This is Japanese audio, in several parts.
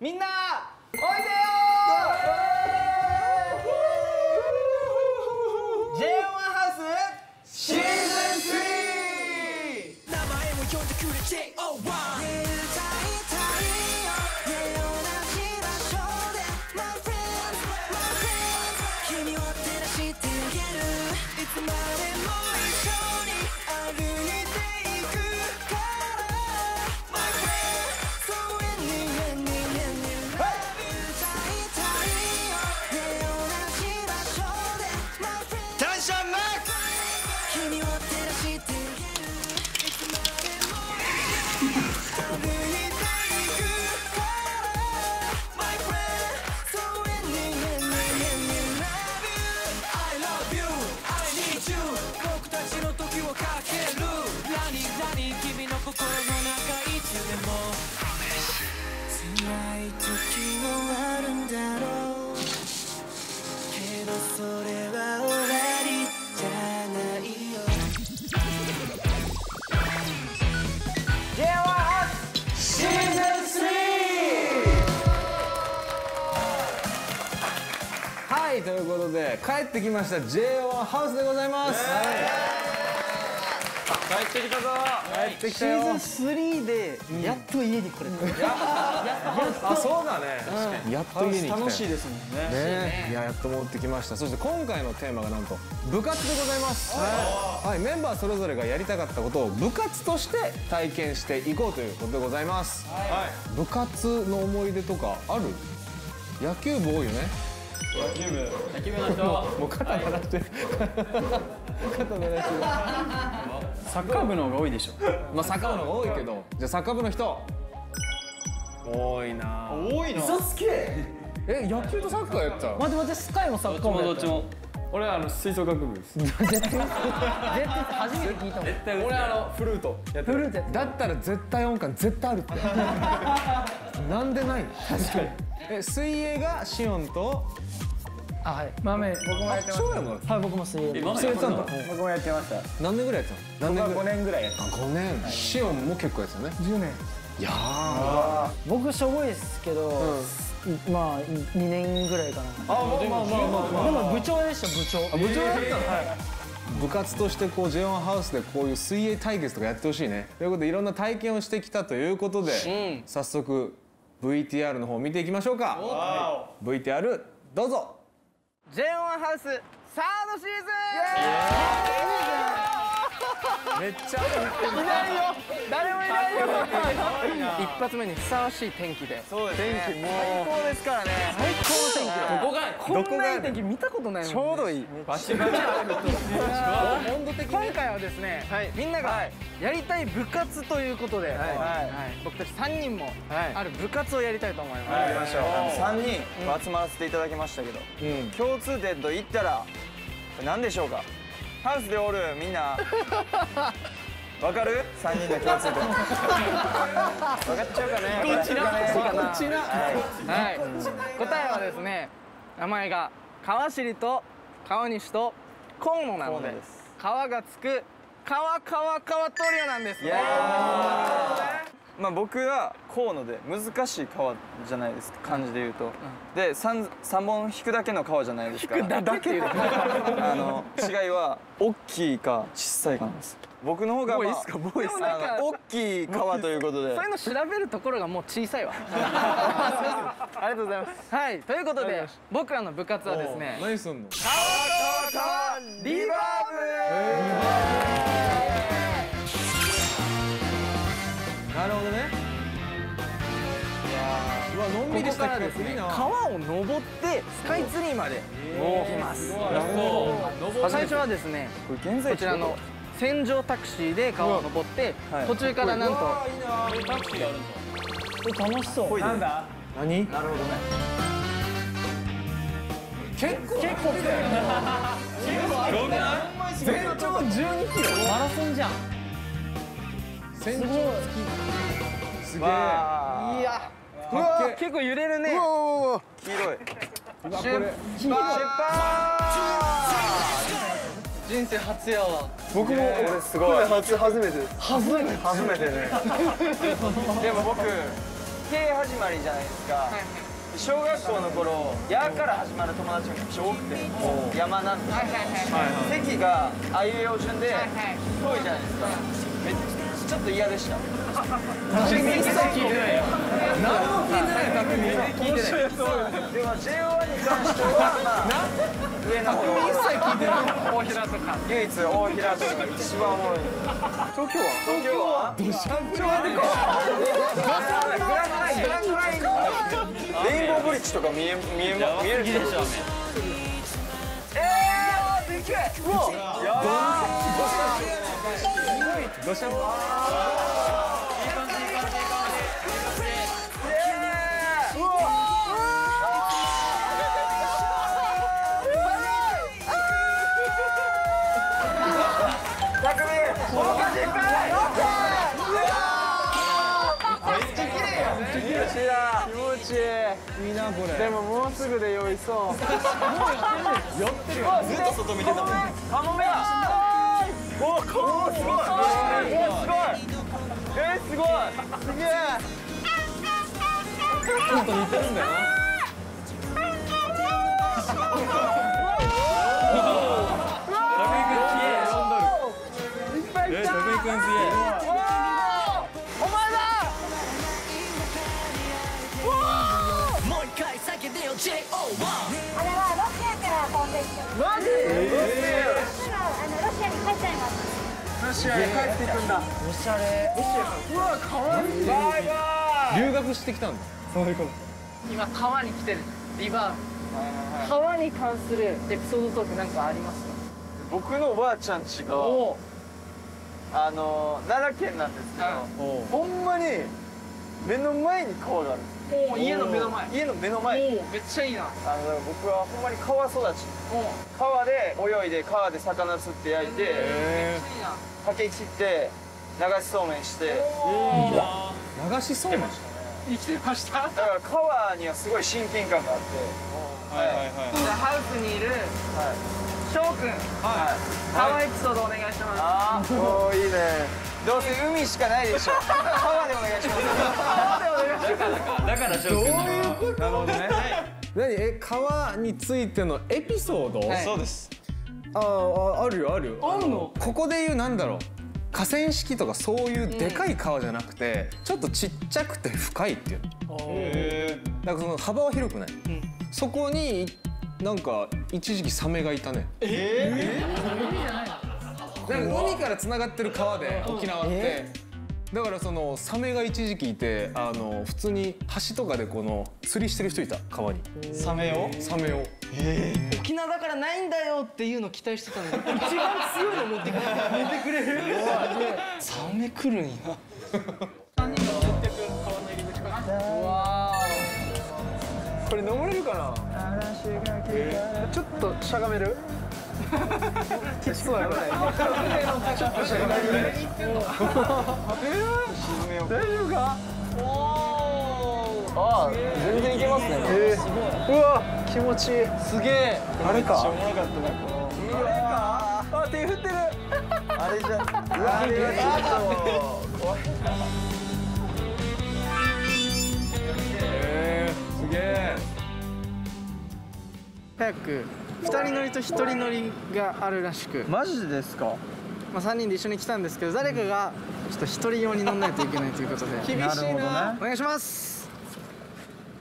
みんなおいでよー J1 ハウスシーズン 3! 名前も呼んでくれ JO1 はいということで帰ってきました J1 ハウスでございます、帰ってきたぞ。帰ってきたよ。シーズン3でやっと家に来れた、あそうだね。確かに。やっと家に来たよ楽しいですもんね。ね。いややっと戻ってきました。そして今回のテーマがなんと部活でございます。はい、メンバーそれぞれがやりたかったことを部活として体験していこうということでございます、部活の思い出とかある？野球部多いよね野球部の人。もう肩鳴らしてる肩鳴らしてるサッカー部の方が多いでしょ。まあサッカー部の方が多いけど。じゃあサッカー部の人。多いな。多いな。嘘つけ。え野球とサッカーやってた待って待ってスカイもサッカーもやったよ俺はあの吹奏楽部です。絶 対絶対初めて聞いたもん。俺あのフルート。やってフルートだったら絶対音感絶対あるって。なんでない確かに。え水泳がシオンとあはい。豆。僕もやってま翔也もはい僕も水泳。水泳やってたんだ僕もやってました。何年ぐらいやってたの？何年ぐらい？年ぐらいやってあ5年。シオンも結構やってたね。10年。いやー。僕しょぼいですけど、まあ2年ぐらいかな。あまあまあまあまあ。でも部長でした部長。部長やったの、部活としてこう J1 ハウスでこういう水泳対決とかやってほしいね。ということでいろんな体験をしてきたということで、早速 VTR の方見ていきましょうか。VTR どうぞ。J1 ハウスサードシーズめっちゃ雨降ってる。ンいないよ誰もいないよ。一発目にふさわしい天気で。そうですね。天気もう最高ですからね最高の天気どこがこんないい天気見たことないもんちょうどいい。バチバチ。温度的今回はですね、みんながやりたい部活ということで、はい。僕たち3人もある部活をやりたいと思います、やりましょう3人集まらせていただきましたけど、共通点と言ったら何でしょうか？ハウスでおるみんな。わかる ?3 人の共通点。分かっちゃうかね。こっちな。こっちな。はい。答えはですね名前が川尻と川西と河野なので川がつく川川川トリオなんです。イエー。イまあ僕は河野で難しい川じゃないですか漢字で言うと、で 3, 三本引くだけの川じゃないですか。だけいうのあの違いは大きいか小さいかなんです。僕の方が、まあ、ボーイっすか？ボーイっすか？大きい川ということで。そういうの調べるところがもう小さいわ。ありがとうございます。はいということで僕らの部活はですね何すんの？リバなからですね川を登ってスカイツリーまで行きます。最初はですねこれ現在こちらの船上タクシーで川を登ってはい。途中からなんと楽しそう。なんだ？何？なるほどね。結構結構全長12キロ。マラソンじゃん。全長すごいすげえ。わいや結構揺れるね。ー黄色い。出人生初やわ。僕も。俺すごい。初初めてです。初めて。初めてね。でも僕 K 始まりじゃないですか、小学校の頃「や」から始まる友達がめっちゃ多くて山なんで、席があいうえお順で遠いじゃないですか。めっちゃちょっと嫌でした でも JO1 に関してはまあ上の方一切聞いてない大平とか唯一大平とか一番多い東京は東京はどしゃちょ待ってこグランドライングランドラインレインボーブリッジとか見え見え見えるでしょえーでけえ。うわやばいどしいいいなこれ。でももうすぐで酔いそう。もうやってるよずっと外見てたもん。カモメだおカモメすごいえーすごい。えーすごい。すげえ。もうちゃいます。ロシアへ帰っていくんだ。おしゃれ。うわかわいいバイバイ留学してきたんだ。今川に来てる。リバー。川に関するエピソードトークなんかあります？か僕のおばあちゃん家がおあの奈良県なんですけどほんまに目の前に川があるんですお家の目の前。家の目の前。おめっちゃいいな。あの僕はほんまに川育ち。お川で泳いで川で魚釣って焼いてめっちゃいいな。竹切って流しそうめんして。流しそうめん。生きてました。だから川にはすごい親近感があって。じゃあハウスにいる翔くん。はい。川エピソードお願いします。あーおーいいねどうせ海しかないでしょ。川でお願いします。川でお願いします。どういうこと。なるほどね何？え川についてのエピソード、はい。そうです。あああるよあるよ。あんの？ここで言うなんだろう。河川敷とかそういうでかい川じゃなくて、ちょっとちっちゃくて深いっていう。のだからその幅は広くない、そこになんか一時期サメがいたね。えなんか海からつながってる川で沖縄って、だからそのサメが一時期いてあの普通に橋とかでこの釣りしてる人いた川に。サメを？サメを。沖縄だからないんだよっていうの期待してたの。に 一番強いの持ってくれ持ってくれる。サメ来るんや。うわこれ登れるかな？ちょっとしゃがめる？きつそうやねちょっとしゃがめる大丈夫かおおあ全然いけますね、うわ気持ちいいすげえあれかおもろかったなこのああ手振ってるあれじゃうわあれはちょっとえー、すげえ早く2人乗りと1人乗りがあるらしく、マジですか？まあ、3人で一緒に来たんですけど誰かがちょっと1人用に乗んないといけないということで。厳しいななるほどね。お願いします。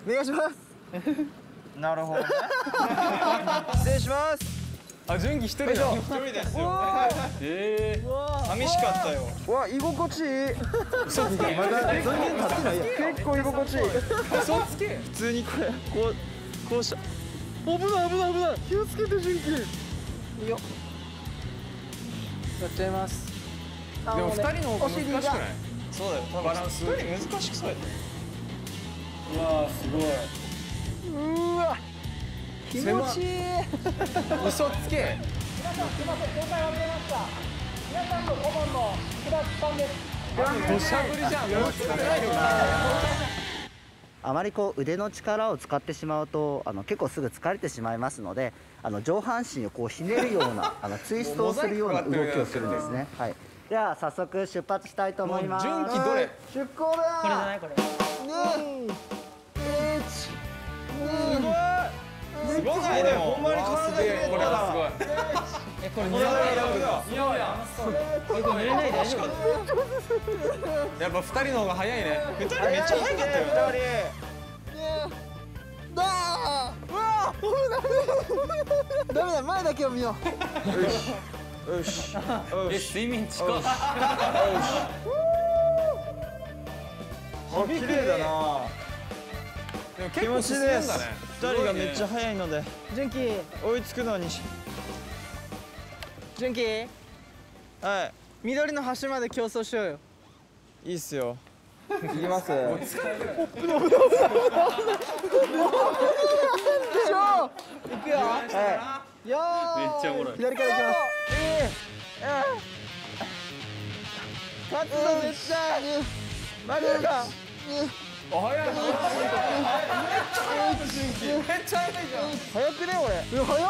お願いします。なるほどね。失礼します。あ純喜一人だ。よ一人ですよ。えー、寂しかったよ。わ居心地いい。まだ全然立ってない結構居心地いい。嘘つけ。普通にこれこうこうした危ない危ない危ない。気をつけて純喜。いいよ。やっちゃいます。でも二人の方が難しくない？そうだよ多分。バランス。一人難しくそうやった。うわーすごい。うわ。気持ちいい。嘘つけ。土砂降りじゃんあまりこう腕の力を使ってしまうとあの結構すぐ疲れてしまいますのであの上半身をこうひねるような あのツイストをするような動きをするんですね。はい。では早速出発したいと思います。純喜どれ？出航だこれ。じゃない。これすごないでもほんまに体すげえ。これはすごいえこれ似合うやん似合うやんえこれ濡れない。大丈夫やっぱ二人の方が早いね。めっちゃ早かったよダメだ前だけを見よよし。え睡眠近っあ綺麗だな。でも気結構進持ちいいです。んだね二人がめっちゃ早いので。う純喜。追いつくのに純喜。は緑の端まで競争しようよ。いいいっすよ。いきます。い。くよはいよーめっちゃおもろい左からいきます勝つぞ絶対マジかお早いめっちゃ早いじゃん早くね俺早っ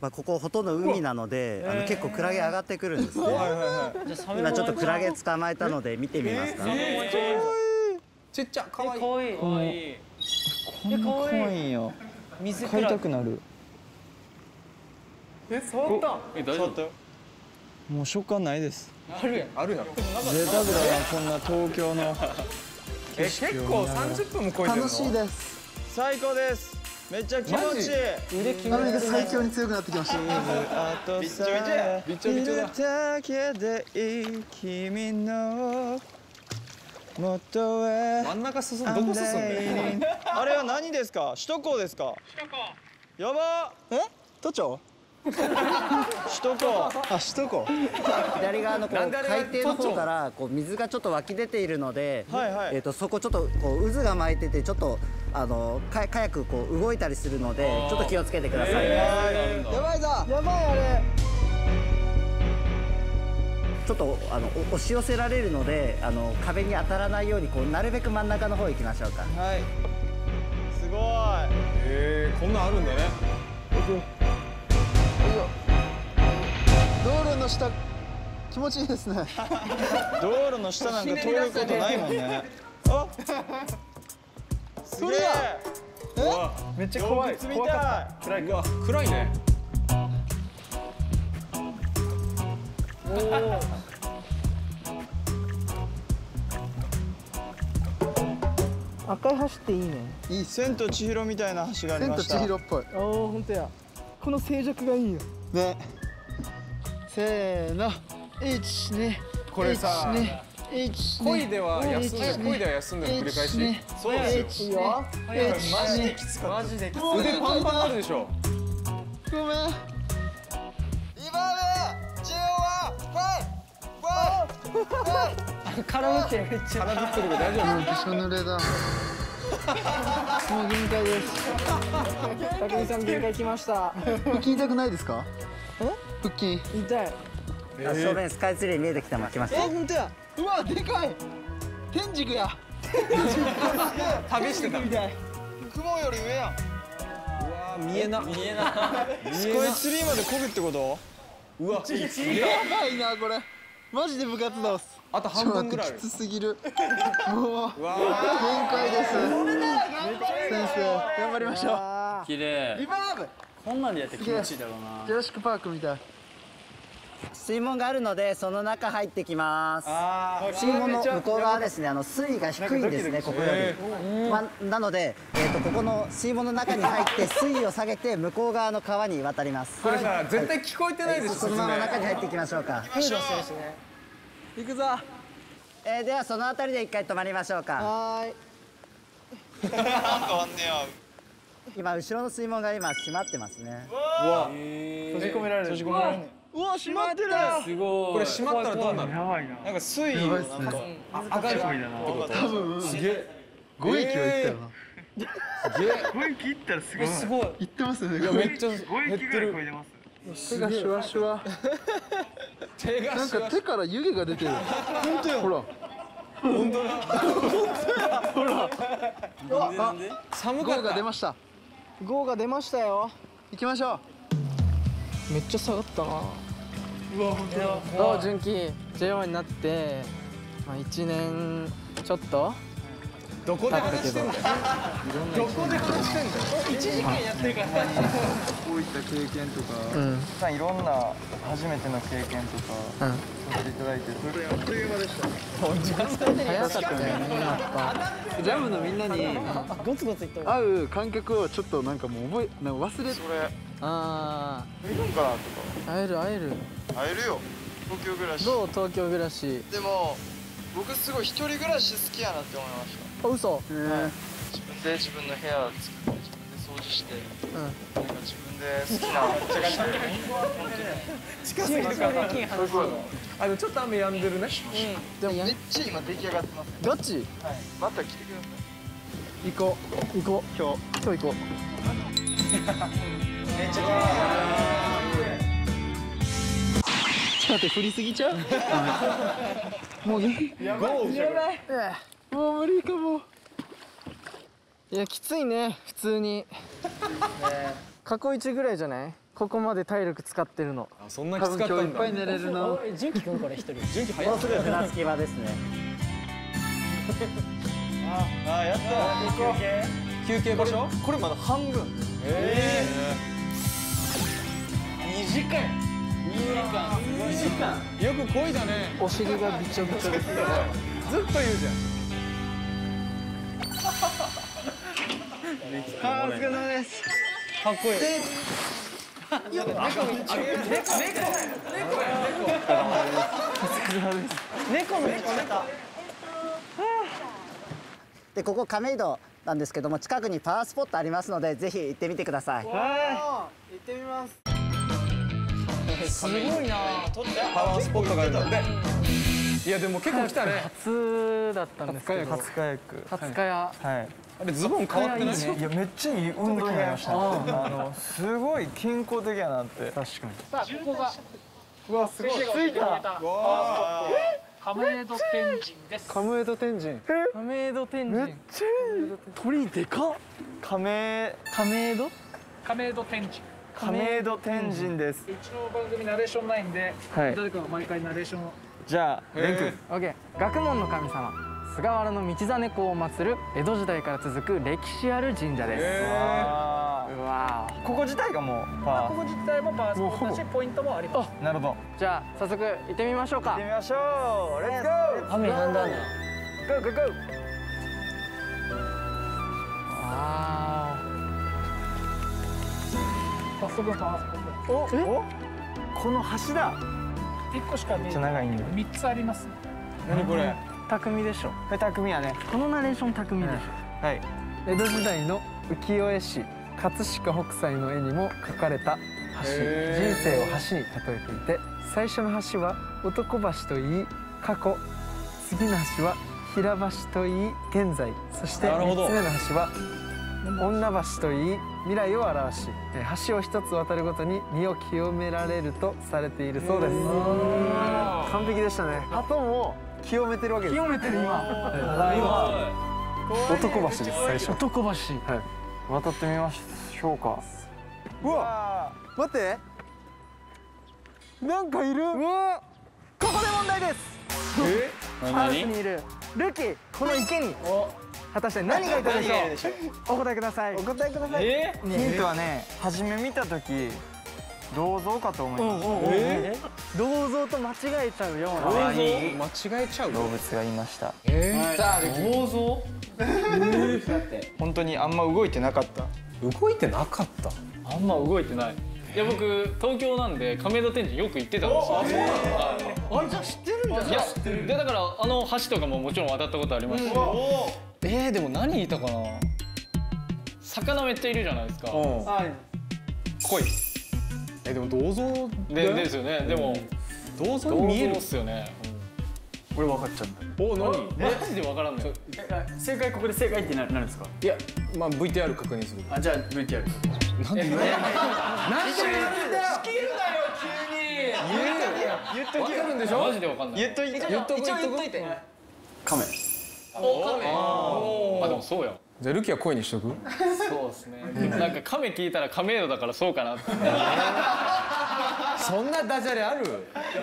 まあ、ここほとんど海なので、あの結構クラゲ上がってくるんですね、今ちょっとクラゲ捕まえたので見てみますか、ちっちゃかわい。いかわいい。かわいい。こんな可愛いんよ水飼いたくなる。え触った。え大丈夫？もう食感ないです。あるやん。あるやん。贅沢だなこんな東京のえ結構30分も超えてるの？楽しいです。最高ですめっちゃ気持ちいい。腕決なので最強に強くなってきました。あとさびっちょびちょだいるだけでいい君の元へ。真ん中進んどこ進んでるあれは何ですか？首都高ですか？首都高。やばえ？都庁？首都高あ首都高左側のこう海底の方からこう水がちょっと湧き出ているので、はいはい。えー、とそこちょっとこう渦が巻いててちょっとあのかカヤックこう動いたりするのでちょっと気をつけてください、やばいぞ。やばいあれ。ちょっとあのお押し寄せられるのであの壁に当たらないようにこうなるべく真ん中の方行きましょうか。はい。すごい。へえこんなんあるんだねの下気持ちいいですね。道路の下なんか通ることないもんね。あすげえ。めっちゃ動物みたい。暗いうわ暗いね。赤い橋っていいね。いい千と千尋みたいな橋がありました。千尋っぽい。おお本当や。この静寂がいいよ。ねせーの。一二これさ一恋では休んで恋では休んでの繰り返し。そうですよ。マジできつかったマジできつかっ腕パンパンあるでしょごめん。た絡むってめっちゃ。腹立ってるけど大丈夫もうびしょ濡れだもう限界です。たくみさん限界来ました。腹筋痛くないですか？え？腹筋痛い。あ正面スカイツリー見えてきたまきました。本当や。うわでかい。天竺や。旅してた。う雲より上やん。わ見えな。見えな。いスカイツリーまで漕ぐってこと？うわやばいなこれ。マジで部活動っす。あと半分ぐらいきつすぎる。もう。うわ限界です。先生頑張りましょう。綺麗。リバーブ。こんなんでやって気持ちいいだろうな。ジュラシックパークみたい水門があるのでその中入ってきます。あ水門の向こう側ですね。あの水位が低いんですねここより、ま、なので、えー、とここの水門の中に入って 水位を下げて向こう側の川に渡ります。これさ絶対聞こえてないでしょそのまま中に入っていきましょうか、行くぞ。えーではその辺りで一回止まりましょうか。はーい。あなんかあんねや今後ろの水門が今閉まってますね。うわ。閉じ込められる。閉じ込められんねうわ閉まってる。すごい。これ閉まったらどうなる？な。んか水位をなんか赤い分すげえ。5駅は行ったよな、5息いったらすごい。すごい。言ってますねめっちゃ減5って息ぐらい超えるてます手がシュワシュワ。手がなんか手から湯気が出てる。本当よ。ほら。寒かった。が出ました。ゴーが出ましたよ。行きましょう。めっちゃ下がったなうわ本当だ。どう純喜 JO になってまあ1年ちょっとどこで話してんだ？よど。こで話してんだ？よこういった経験とか、うん。さんいろんな初めての経験とかうん。させていただいてそれあっという間でした。早かったよねやっぱ。ジャムのみんなにゴツゴツ言った。会う感覚をちょっとなんかもう覚えなんか忘れそれあいるんかなとあ会える会える。か会えるよ。東京暮らし。どう？東京暮らし。でも僕すごい一人暮らし好きやなって思いましあ嘘。はい。自分で自分の部屋作って自分で掃除してうん。なんか自分で好きなことして。近すぎるからすごいあのちょっと雨止んでるね。でもめっちゃ今出来上がってますね。ガチ？はい。また来てください。行こう。行こう。今日。今日行こう めっちゃちょっと待って振りすぎちゃう？もうねやばい。もう無理かも。いやきついね。普通に。過去一ぐらいじゃない？ここまで体力使ってるの。あそんなきつかったんだ今日いっぱい寝れるな純喜早もうすぐ船着き場ですねあやった。休憩。場所？これまだ半分。え2時間。2時間。えよく漕いだね。お尻がびちょびちょですずっと言うじゃん。あお疲れ様です。かっこいい。でここ亀戸なんですけども近くにパワースポットありますのでぜひ行ってみてください。行ってみますすごいな。パワースポットがあるんで。いやでも結構来たね。初だったんですけど。初カヤック初カヤはい。あれズボン変わってない？いやめっちゃいい運動になりました。ね。あのすごい健康的やなって。確かにさあここが。うわすごい。ついた。亀戸天神です。亀戸天神亀戸天神鳥でかっ。亀亀戸亀戸天神亀戸天神です。うちの番組ナレーションないんではい。誰かが毎回ナレーションを。じゃあレン君。オッケー学問の神様菅原道真公を祀る江戸時代から続く歴史ある神社です、あうわー。ここ自体がもうパここ自体もパワースポットだしポイントもあります。ーなるほど。ーじゃあ早速行ってみましょうか。行ってみましょう。レッツゴー雨やんだんだゴーゴー。ゴーあ早速パワースポットおおこの橋だ。1個しか見めっちえない。ゃ長いんだ3つあります何これ？ー匠でしょこれ匠やね。このナレーション匠でしょ、はい。江戸時代の浮世絵師葛飾北斎の絵にも描かれた橋。人生を橋に例えていて最初の橋は男橋といい過去。次の橋は平橋といい現在。そしてなるほど。3つ目の橋は女橋といい未来を表しえー橋を一つ渡るごとに身を清められるとされているそうです。完璧でしたね。鳩も清めてるわけです。清めてる今。男橋です最初。男橋。渡ってみましょうか。うわ待って。なんかいる。ここで問題です。え？ハウスにいる。ルキこの池に果たして何がいたでしょう？お答えください。お答えください。え？ヒントはね初め見た時銅像かと思いました。え？銅像と間違えちゃうような。間違えちゃう動物がいました。さあルキ銅像？本当にあんま動いてなかった。動いてなかった？あんま動いてない。いや僕東京なんで亀戸天神よく行ってたんですよ。あれじゃあ知ってるんじゃないいやでだからあの橋とかももちろん渡ったことありますし、えー、でも何いたかな？魚めっちゃいるじゃないですか、はい。来い。えでも銅像でですよね。でも銅像銅像に見える。っすよね、俺分かっちゃった。お何？マジでわからんのよ。正解ここで正解ってななるんですか？いやまあ VTR 確認する。あじゃあ VTR 言っとけるんで？しょマジで？わかんない言っといて言っとく一応言っといててカメあでもそうやじゃあルキは声にしとく？そうですね。なんか亀聞いたら亀戸だからそうかなって。そんなダジャレある？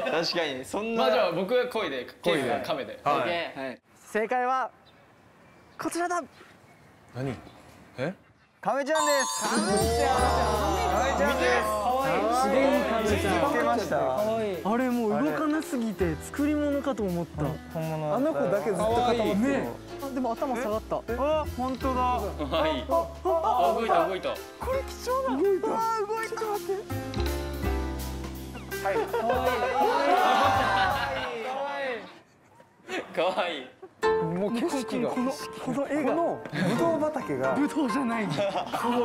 確かにそんな。まあじゃあ僕が声でケイが亀で。はい。正解はこちらだ。何？え？カメちゃんです。カメちゃんカメちゃんですすげえカメちゃん見てましたあれもう動かなすぎて作り物かと思った。本物あの子だけずっと固まってるねあでも頭下がった。あ本当だ。はい。あ動いた動いた。これ貴重な動いた。動い。た待ってかわいい。もう景色が。このこの絵がこのブドウ畑が。ブドウじゃない。香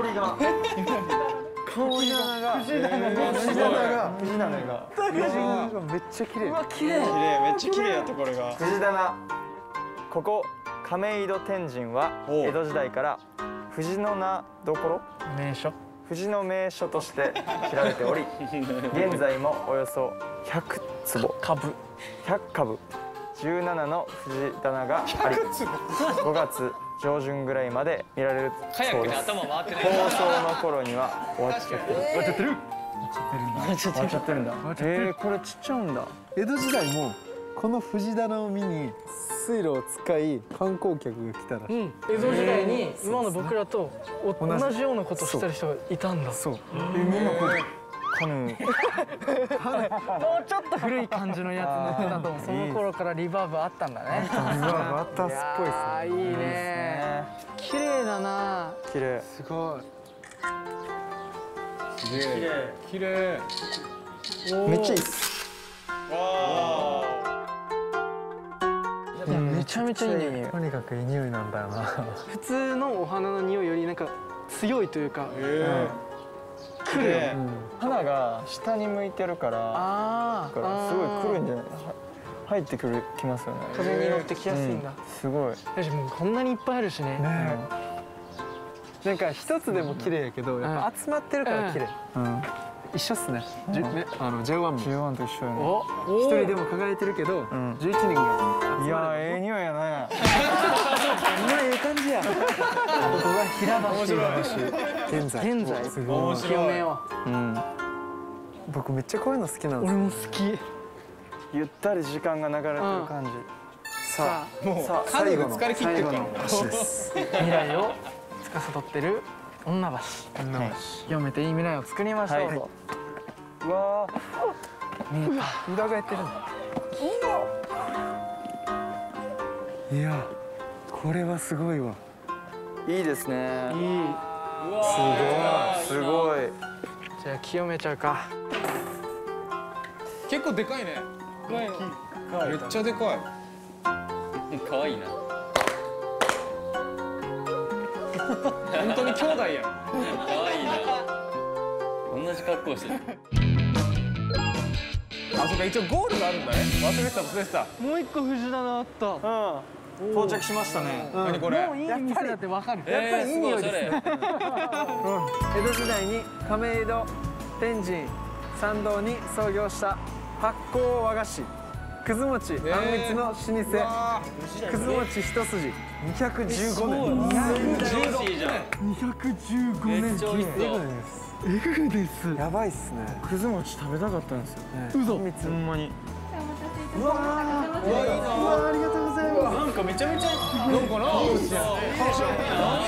りが 香り棚が。藤棚が。藤棚が。藤棚が。めっちゃ綺麗うわ綺麗。綺麗。めっちゃ綺麗やったこれが。藤棚。ここ亀戸天神は江戸時代から藤の名どころ？名所。藤の名所として知られており 現在もおよそ100坪。株。100株。17の藤棚があり5月上旬ぐらいまで見られるそうです。頭回ってない放送の頃には終わっちゃってる。終わっちゃってる終わっちゃってるんだ。えー、これちっちゃうんだ。江戸時代もこの藤棚を見に水路を使い観光客が来たらしい、江戸時代に今の僕らとお同じ。ようなことしてる人がいたんだ。そう。えみんなこれカヌー。もうちょっと古い感じのやつ乗ってたとその頃からリバーブあったんだね。うわまたすっぽいっすあーいいね。綺麗だな。綺麗。すごい綺麗。綺麗。めっちゃいい。っすめちゃめちゃいいねとにかくいい匂いなんだよな。普通のお花の匂いよりなんか強いというか来る花が下に向いてるからあだからすごい来るんじゃない？は入ってくるきますよね。風に乗ってきやすいんだ、すごい。よしもうこんなにいっぱいあるしね。なんか一つでも綺麗やけどやっぱ集まってるから綺麗、うん。一緒っすね,、じゅねあの J1 も14と一緒よね。お一人でも輝いてるけど、ん。11人がいやええ匂いやね ええ感じや。ここが平橋橋現在。現在？すごい清めようん僕めっちゃこういうの好きなんです俺も好き。ゆったり時間が流れてる感じ。さあもうさあ。最後ので疲れ切ってる。から橋です。未来を司ってる女橋。読めていい未来を作りましょう、はい。うわ見えた。裏がやってるんだいやこれはすごいわ。いいですね。いい。すごい。じゃあ清めちゃうか。結構でかいね。めっちゃでかい。かわいいな。本当に兄弟やん。かわいいな。同じ格好してる。あそっか一応ゴールがあるんだね。忘れてた忘れてた。もう一個藤棚あった。うん到着しましたね。何これ？もういい店だってわかる。やっぱりいい匂いです。ね江戸時代に亀戸天神参道に創業した発酵和菓子。くず餅あんみつの老舗。くず餅一筋。215年。ジューシーじゃん215めっ年エグです。やばいっすね。くず餅食べたかったんですようぞほんまに。うわありがとうございますなんかめちゃめちゃなんかな何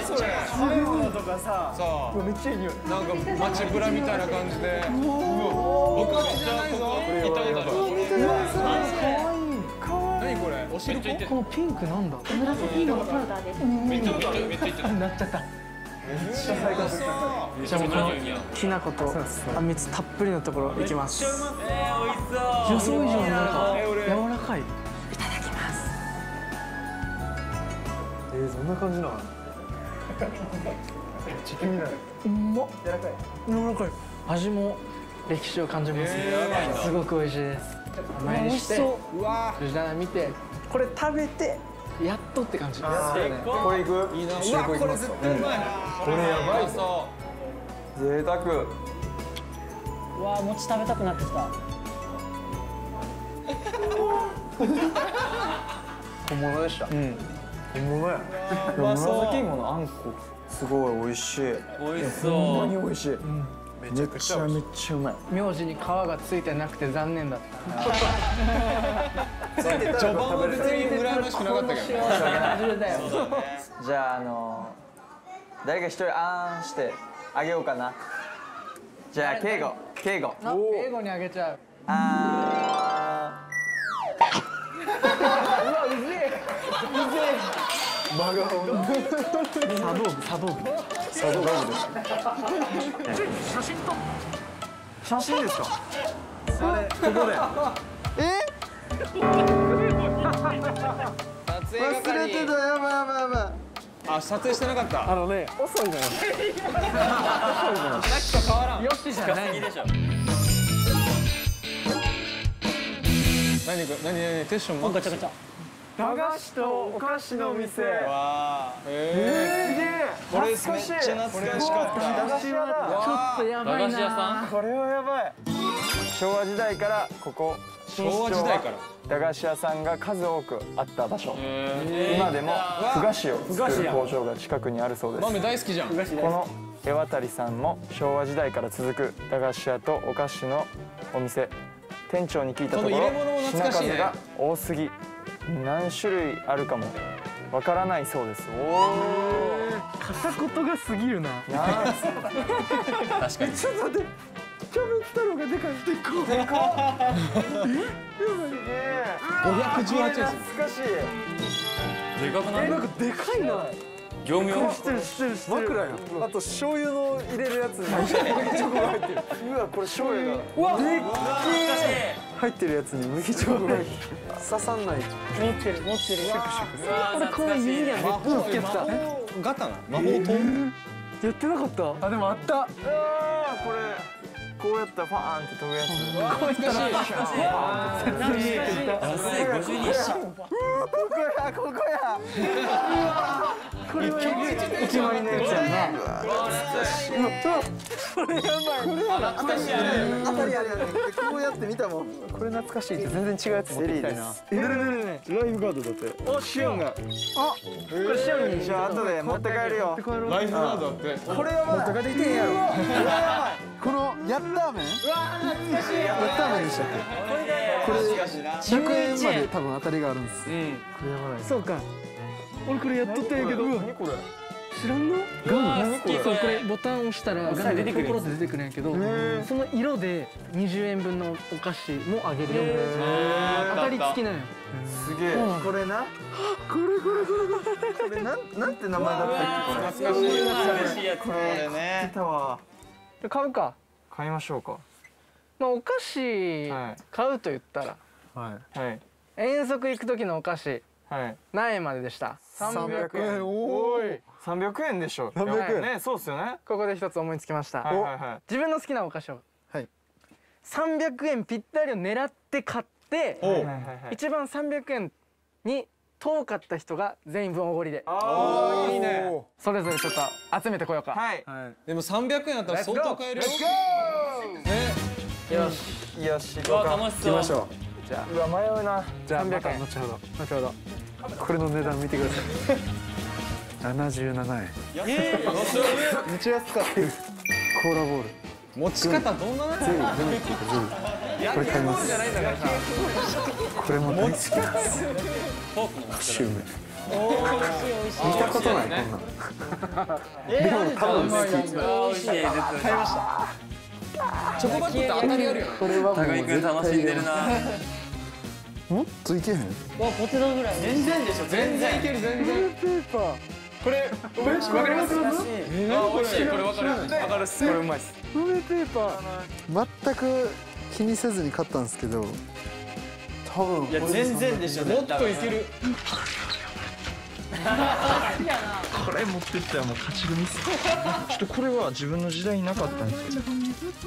それ食べ物とかさめっちゃいい匂い。なんか街ブラみたいな感じで。うわ僕はじゃないぞ行ったことある何これ。お尻めっちゃ行ってるこのピンクなんだ。紫色のパウダーです。めっちゃめっちゃめってる。なっちゃっためっちゃめっちゃ匂いやきな粉とあんみつたっぷりのところいきます。えー、美味しそう。予想以上になんか柔らかいえー、そんな感じなのうまっ。柔らかい。柔らかい。味も歴史を感じます。ねすごく美味しいです。してう。わ。藤棚見てこれ食べて。やっとって感じ。これいく？いいな。うわこれ絶対うまいな。これやばいそ贅沢。うわ餅食べたくなってきた。本物でした。うん本物や。紫芋のあんこすごい美味しい。美味しそう。ほんまに美味しい。めちゃくちゃめっちゃうまい。名字に皮がついてなくて残念だった。序盤は別に羨ましくなかったけどじゃああの誰か一人あーんしてあげようかな。じゃあ敬語。敬語。あ英語にあげちゃう。あ写真で。すか撮影係やばいやばいやばあ撮影してなかった。あのね。遅いのよさっきと変わらんよしじゃない。でしょ何か何何テッションもガチャガチャ駄菓子とお菓子の店。わーえ。これめっちゃ懐かしかった。駄菓子屋だちょっとやばい駄菓子屋さなこれはやばい。昭和時代からここー昭和時代から。駄菓子屋さんが数多くあった場所。え今でもふ菓子を作る工場が近くにあるそうです。豆大好きじゃん。この江渡さんも昭和時代から続く駄菓子屋とお菓子のお店。店長に聞いたところ品数が多すぎ何種類あるかもわからないそうですお片言が過ぎるな。確かに。ちょっと待って。キャベツ太郎がでかい。でかでかえ518円です懐かしい。でかくないなんかでかいな。業務用？知ってる知ってる枕や。あと醤油の入れるやつ。チョコが入って。るうわこれ醤油が。うわでっけえ入ってるやつに麦チョコが刺さんない。持ってる持ってる。これこういう意味魔法つけてたガタな魔法刀やってなかった？あでもあった。あーこれ。こうやったらファーンって飛ぶやつ。安い。52円ここや。ここやこれはお決まりのやつやなこれやばいこれは懐かしいあれ当たりあれやねこうやって見たもんこれ懐かしいって全然違うやつ持ってきたいなえねねねねライフガードだっておシオンがあこれシオンにじゃあ後で持って帰るよライフガードってこれやばい持って帰ってきてやろこのヤッターメンうわ、懐かしいヤッターメンでしたっけこれ100円まで多分当たりがあるんですこれやばいそうか俺これやっとったんやけど。何これ知らんの何これそうこれボタンを押したらガムがポロって出てくるんやけどその色で20円分のお菓子もあげるよ。当たり付きなんよ。すげえ。これな？これこれこれこれ。なん？なんて名前だったっけ？これ懐かしい。嬉しいやつこれねたわ。買うか買いましょうか。まあお菓子はい。買うと言ったら。はい。遠足行く時のお菓子。はい。何円まででした。300円。おい300円でしょ300円。ねそうっすよね。ここで一つ思いつきました、はいはいはい。自分の好きなお菓子を、はい。300円ぴったりを狙って買ってはいはいはい。一番300円に遠かった人が全員分おごりで。あーいいね。それぞれちょっと集めてこようか、はい。でも300円あったら相当買えるよ。ね。よし。よし。うわ楽しそうましょう。じゃうわ迷うな。あじゃあま300円。た後ほど。後ほど。これの値段見てください77円。めっちゃ安かった。コーラボール。持ち方どんなやつ？ゼリーゼリーっていうかゼリーこれ買いますこれも大好きシューメ見たことないこんなのでも多分好き美味しい絶対チョコバッグって当たりあるよこれはもう高井君楽しんでるなもっといけへんわポテトぐらい全然でしょ全然いける全然ペーパーこれわかります？あ美味しい。これわかる。わかる。っすこれうまいっす。梅ペーパー全く気にせずに買ったんですけど多分いや全然でしょもっといける。これ持ってったらもう勝ち組っすちょっとこれは自分の時代になかったんですよ。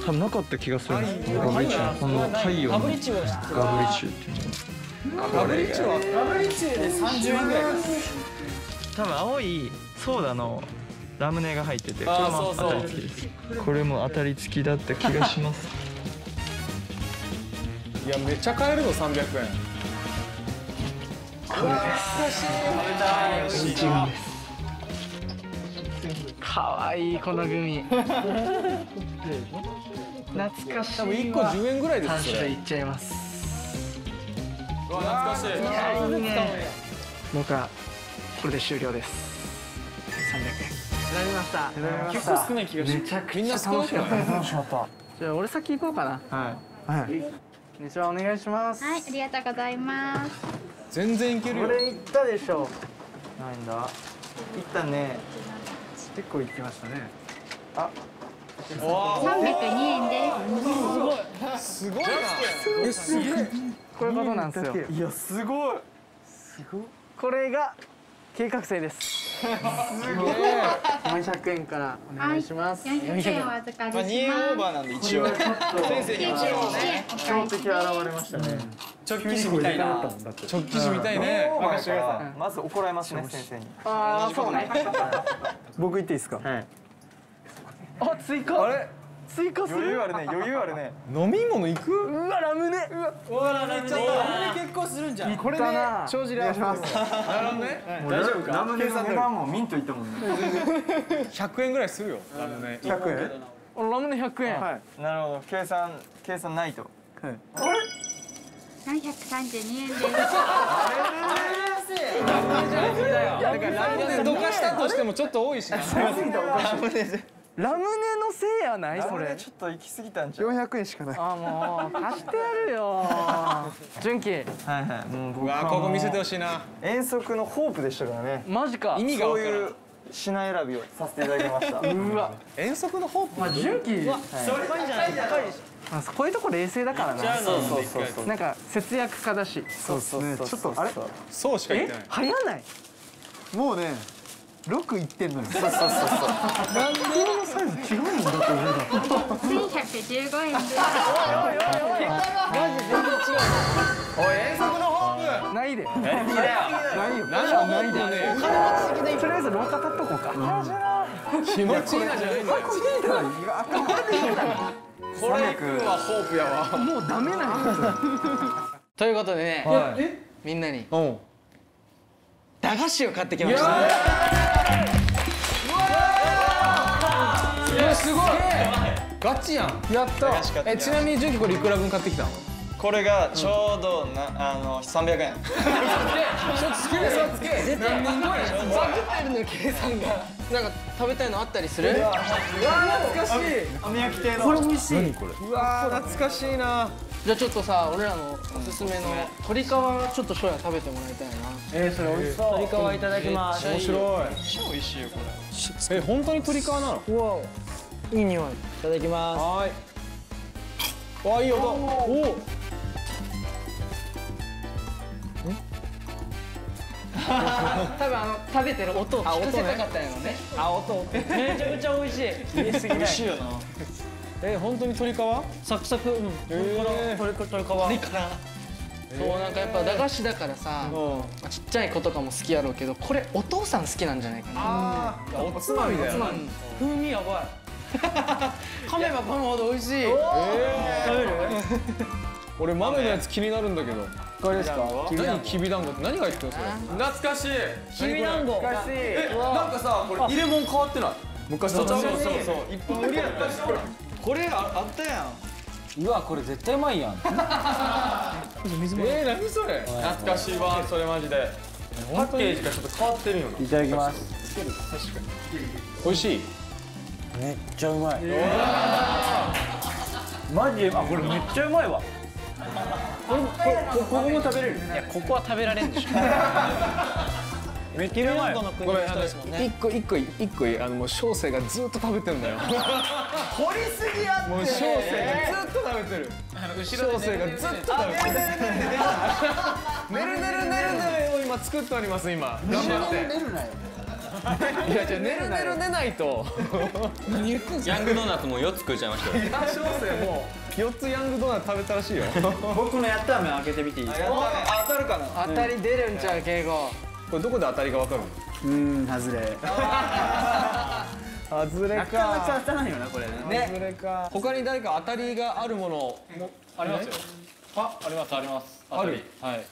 多分なかった気がする。ガブリチュウこの太陽のガブリチュってる。ガブリチュウっていうの。ガブリチュガブリチュウで30円ぐらい。か多分青いソーダのラムネが入っててこれもそうそう。当たり付きです。これも当たり付きだった気がします。いやめっちゃ買えるの300円。かわいいこのグミ。懐かしい多分1個10円ぐらいです3それ種類いっちゃいます。うわ懐かしい。いやいい。ね僕はこれで終了です。300円。選びました。結構少ない気がしめちゃくちゃみんな少ない楽しかった楽しかったじゃあ俺先行こうかな。はい。はい。こんにちはお願いします。はい、ありがとうございます。全然いけるよ。これ行ったでしょ。なんだ。いったね。結構行きましたね。三百二円です。すごいな。えすげえ。こういうことなんですよ。いやすごい。これが計画性です。400円からお願いします。四百円お預かりします。まあ2円オーバーなんで一応。先生に一応ね。標的現れましたね直帰しみたいな。直帰しみたいね。任せてください。まず怒られますね先生に。ああそうね。僕言っていいですか？はい。あ追加。あれ？追加する？余裕あるね余裕あるね。飲み物行く？うわラムネ。うわラムネ。結婚するんじゃん。これね帳尻合わせます。なるほどね。大丈夫か？ラムネ。の値段もミントいったもんね。100円ぐらいするよラムネ。100円？あラムネ100円なるほど。計算計算ないと。四百三十二円です。だからラムネどかしたとしてもちょっと多いしなラムネのせいやない？それ。ちょっと行き過ぎたんじゃん400円しかない。あもう貸してやるよ。純喜。はいはい。もうう僕わここ見せてほしいな。遠足のホープでしたからね。マジか。意味が分からん。そういう品選びをさせていただきました。うわ。遠足のホープ？まあ純喜。それいいじゃないあこういうとこ冷静だからな。そうそうそう。そうなんか節約家だし。そうそうそうちょっとあれ？そうしか言っえてない。早ない？もうね6いってんのよ。そうそうそうそう。千百十五円です。おい遠足のホープないで何のホープもねとりあえず廊下立っとこうか。気持ちいいなじゃないんだよ。これ行くはホープやわもうダメなやということでね、みんなに。う。ん駄菓子を買ってきました。えすごい。ガチやん。やった。えちなみに純喜これいくら分買ってきたの？これがちょうどなあの300円。ちょっとつけバグってるの？よ計算が。なんか食べたいのあったりする？うわ懐かしい。網焼き亭の。これ美味しい。うわ懐かしいなじゃあちょっとさ俺らのおすすめの鶏皮ちょっと翔也食べてもらいたいな。えーそれ美味しそう。鶏皮いただきます。面白い。超美味しいよこれ。え本当に鶏皮なの？うわいい匂い。いただきます。はーい。わいい音。お多分あの食べてる音を聞かせたかったんやろね。あ音 めちゃくちゃ美味しい。美味しいよなえ本当に鶏皮？サクサク。うん。えー。鶏鶏鶏皮。そうなんかやっぱ駄菓子だからさ、まあちっちゃい子とかも好きやろうけどこれお父さん好きなんじゃないかな。あおつまみだよな。風味やばい。噛めば噛むほど美味しい。食べる？俺豆のやつ気になるんだけど。これですか？何？きびだんごって？何が入ってるのそれ。懐かしい。きびだんご難しい。えなんかさこれ入れ物変わってない？昔とそうそうそう一本売りやった。しこれああったやん。うわこれ絶対うまいやん。えー、何それ？懐かしいわそれマジで。パッケージがちょっと変わってるよな。いただきます。美味しい。めっちゃうまい。マジで？あこれめっちゃうまいわ。ここも食べれる？いやここは食べられんでしょ めっちゃうまいの国の人ですもんね。一個一個一個いいあのもう小生がずっと食べてんだよ。掘りすぎやもう小生がずっと食べてる。小生がずっと食べてる。ねるねるねるねる。を今作っております今。頑張って。寝るなよ。いやじゃあ寝る寝る寝ないと。何言ってんすか。ヤングドーナツも4つ食っちゃいましたよ。男子生もう4つヤングドーナツ食べたらしいよ。僕のやったらめ開けてみていいですか。当たるかな。当たり出るんちゃう敬語これどこで当たりが分かるの？うん外れ。外れなかなか当たらないよなこれね。外れか。他に誰か当たりがあるものもありますよ。あありますあります。ある？はい。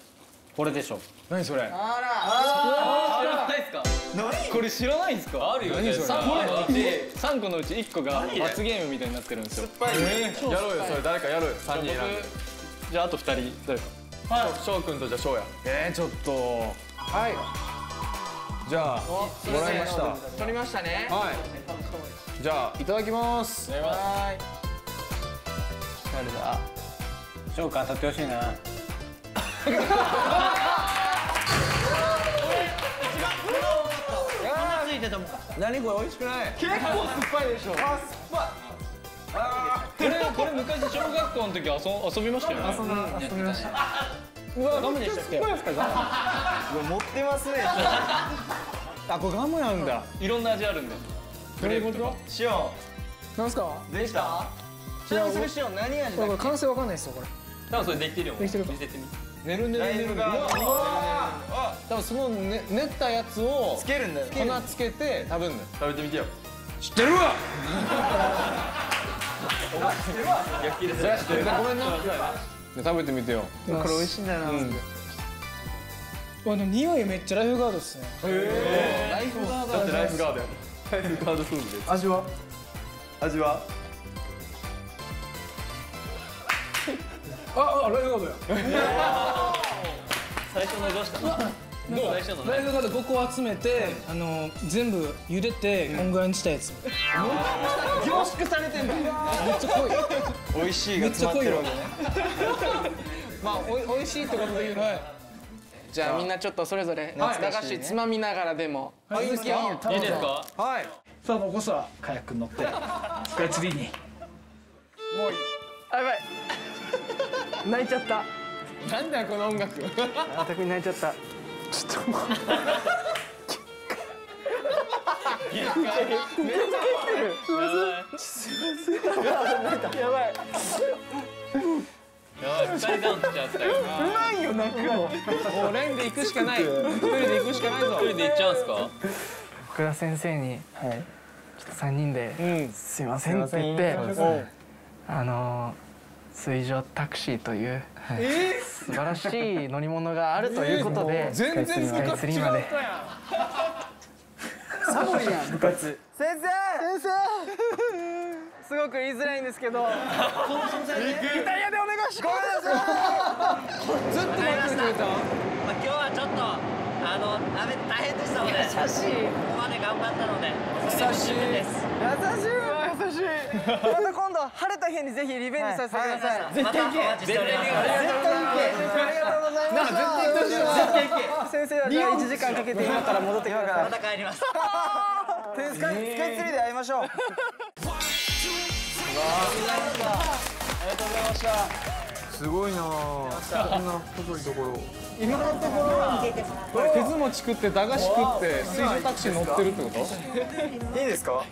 これでしょ。何それ？知ら。ないですかこれ知らないんですか？あるよ何それ？3個のうち三個のうち1個が罰ゲームみたいになってるんですよ。えー？やろうよそれ。誰かやる3人選んで。じゃああと2人誰か。翔くんとじゃあ翔や。えー、ちょっとはい。じゃあもらいました。取りましたね。はい。じゃあいただきます。いただきます。はい誰だ？ジョーカー当たってほしいな。何これ美味しくない？結構酸っぱいでしょ。これこれ昔小学校の時遊遊びましたよね。遊遊びましたうわガムでしたっけ？持ってますね。あこれガムなんだ。いろんな味あるんで。どういうこと？シオなんすか？ンできた？いや俺シオン何味これ完成わかんないですよこれ。多分それできてるよできてるか見せてみ。寝る寝る寝る多分そのね練ったやつをつけるんだよ。粉つけて食べるんだよ。食べてみてよ。知ってるわ！焼きですじゃあ知ってる。ごめんな食べてみてよ。これ美味しいんだよなあの匂いめっちゃライフガードっすね。ライフガード。だってライフガードや。ライフガードフードです。味は？味は？ああライフガードや。最初のどうしたの最初のねライフガード5個集めてあの全部茹でてこんぐらいにしたやつ。凝縮されてんだ。めっちゃ濃い。美味しいが詰まってるわけね。まあおい美味しいってことで言うの。じゃあみんなちょっとそれぞれ駄菓子つまみながらでも。い。いですか？はい。さあ残すはカヤックに乗ってスカイツリーに。あやばい。泣いちゃった。なんだよこの音楽。あたくん泣いちゃったやばい二人ダウンしちゃったよもうレンで行くしかない一人で行くしかないぞ一人で行っちゃうんすか福田先生に、ちょっと3人で「すいません」って言って、あの水上タクシーという、素晴らしい乗り物があるということで、全然スカイツリーまで。サボリやん。部活先生！先生！すごく言いづらいんですけど。イタリアでお願いします。ずっと待ってくれたまあ、今日はちょっとあの雨で大変でしたので優しい。ここまで頑張ったので優しい。優しいまた今度晴れた日にぜひリベンジさせてください、絶対行け。絶対行け。ありがとうございます。絶対行け。先生はじゃあ1時間かけて今から戻ってくださいまた帰ります。スカイスカイツリーで会いましょう。すごいなあこんな細いところ。今のところ。はこれ手もち食って駄菓子食って水上タクシー乗ってるってこと？いいですか？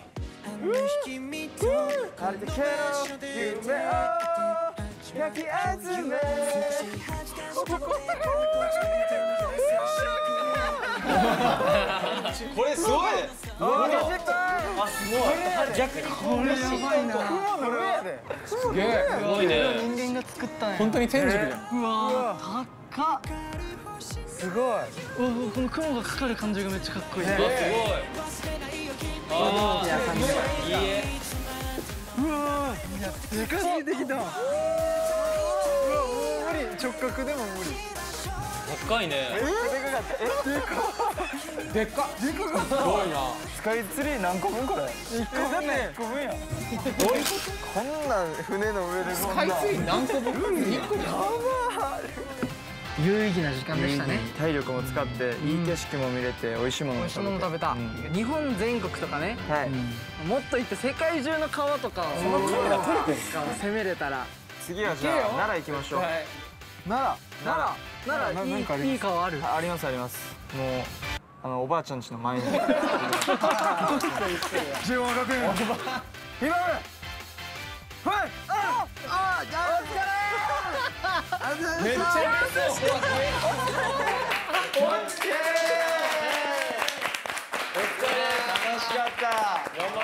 これすごい。すげえすごいね人間が作ったんや。本当に天竺じゃんうわ高っすごい。この雲がかかる感じがめっちゃかっこいい。すごい。あい。いえうわでかすぎてきたうわもう無理直角でも無理高いねでっかすごい。なスカイツリー何個分これ一個分ね個分やこんなん船の上でスカイツリー何個分一個じゃん有意義な時間でしたね。体力も使っていい景色も見れて美味しいもの美味しいも食べ食べた、日本全国とかね、もっと行って世界中の川とかをそのカメラ撮れてる攻めれたら次はじゃあ奈良行きましょう。奈良。奈良。奈良。ななんかあります？いいいい川ある。ありますあります。もうあのおばあちゃん家の前に。中央学園今俺はい。ああじゃあめっちゃ楽しかった。頑張っ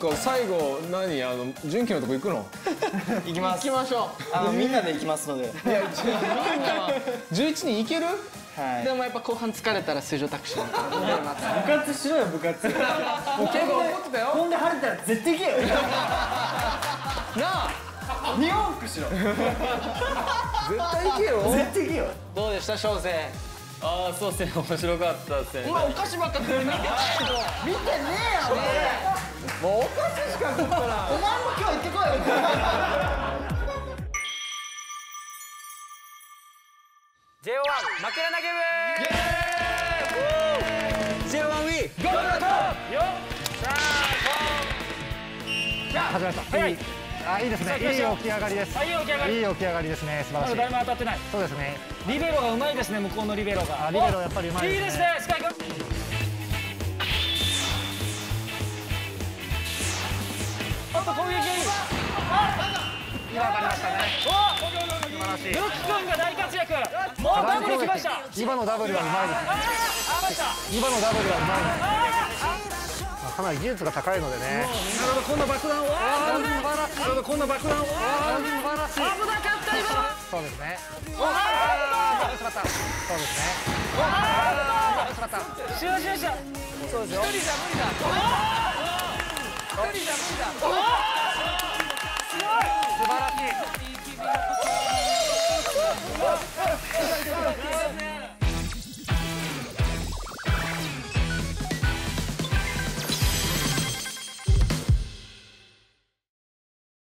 こう最後何？あの純喜のとこ行くの？行きます。行きましょあのみんなで行きますので。うみんな。は11人行ける？はい。でもやっぱ後半疲れたら水上タクシー。部活。しろよ部活。もう結構怒ってたよ。ほんで晴れたら絶対行けよ。なあ2往復しろ。絶対行けよ。絶対行けよ。どうでした小生ああそうですね面白かったですね。今お菓子ばっか食って見てない。けど見てねえよもうお菓子しか食ったらお前も今日行ってこいよ。J1 枕投げ部。J1 ウィーゴールドよさあ始まりました。早いあ、いいですね。いい起き上がりです。はいいい起き上がりいい起き上がりですね。素晴らしい。誰も当たってないそうですね。リベロがうまいですね向こうのリベロがあ、リベロやっぱりうまいいいでね。ですすねスカイ君あと攻撃がいい今わかりましたね。お素晴らしい。ルック君が大活躍もうダブル来ました今のダブルはうまいです今のダブルはうまいです。かなり技術が高いのでね。なるほど今度爆弾を。なるほど今度爆弾を。危なかった今そうですね。あ楽しかった。そうですね。あ楽しかった。しよしよしそうですよ一人じゃ無理だ一人じゃ無理だすごい素晴らしい。